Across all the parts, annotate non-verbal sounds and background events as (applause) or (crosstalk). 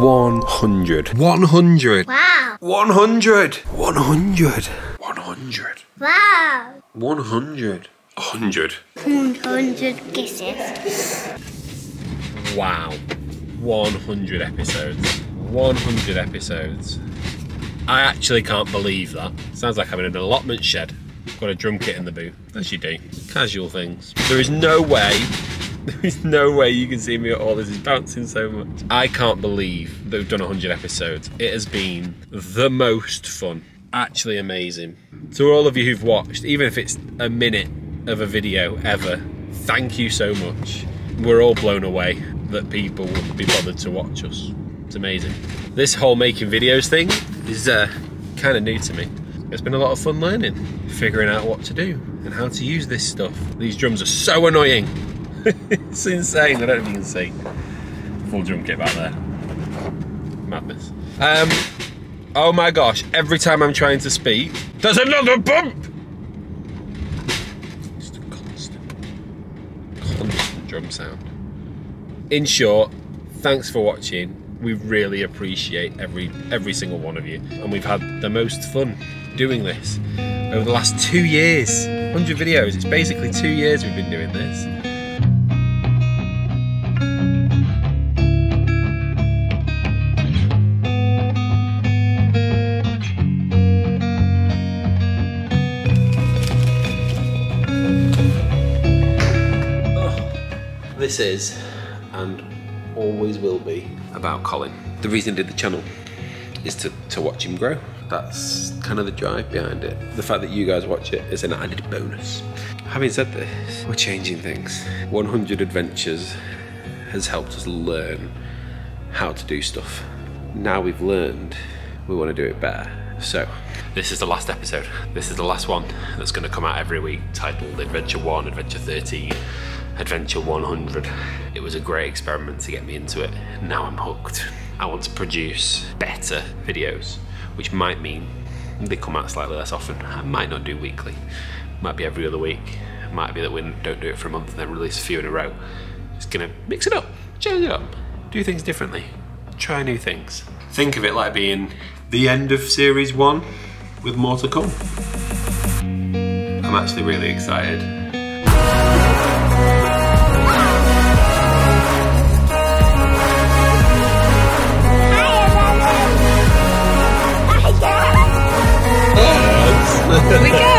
100. 100. Wow. 100. 100. 100. Wow. 100. 100. 100 kisses. Wow. 100 episodes. 100 episodes. I actually can't believe that. Sounds like I'm in an allotment shed. Got a drum kit in the boot. As you do. Casual things. There is no way, there is no way you can see me at all. This is bouncing so much. I can't believe that we've done 100 episodes. It has been the most fun. Actually amazing. To all of you who've watched, even if it's a minute of a video ever, thank you so much. We're all blown away that people would be bothered to watch us. It's amazing. This whole making videos thing is uh, kind of new to me. It's been a lot of fun learning, figuring out what to do and how to use this stuff. These drums are so annoying. (laughs) it's insane. I don't know if you can see. Full drum kit back there. Madness. Um, oh my gosh, every time I'm trying to speak, there's another bump! Just a constant, constant drum sound. In short, thanks for watching. We really appreciate every every single one of you, and we've had the most fun doing this over the last two years. 100 videos. It's basically two years we've been doing this. This is, and always will be, about Colin. The reason I did the channel is to, to watch him grow. That's kind of the drive behind it. The fact that you guys watch it is an added bonus. Having said this, we're changing things. 100 Adventures has helped us learn how to do stuff. Now we've learned, we want to do it better. So, this is the last episode. This is the last one that's going to come out every week, titled Adventure 1, Adventure 13, Adventure 100. It was a great experiment to get me into it. Now I'm hooked. I want to produce better videos, which might mean they come out slightly less often. I might not do weekly, might be every other week. Might be that we don't do it for a month and then release a few in a row. Just gonna mix it up, change it up, do things differently, try new things. Think of it like being the end of series one with more to come. I'm actually really excited. We go!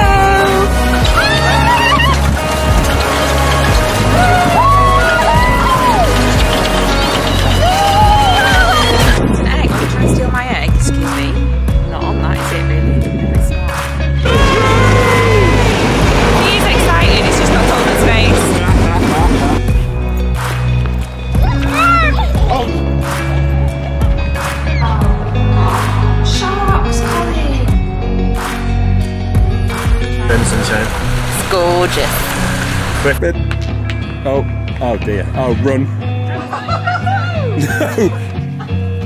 Benson show. It's gorgeous. Griffin. Oh, oh dear. Oh, run. (laughs)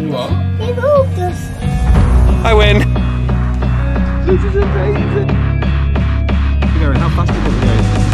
no. They moved us. I win. This is amazing. How fast is it going?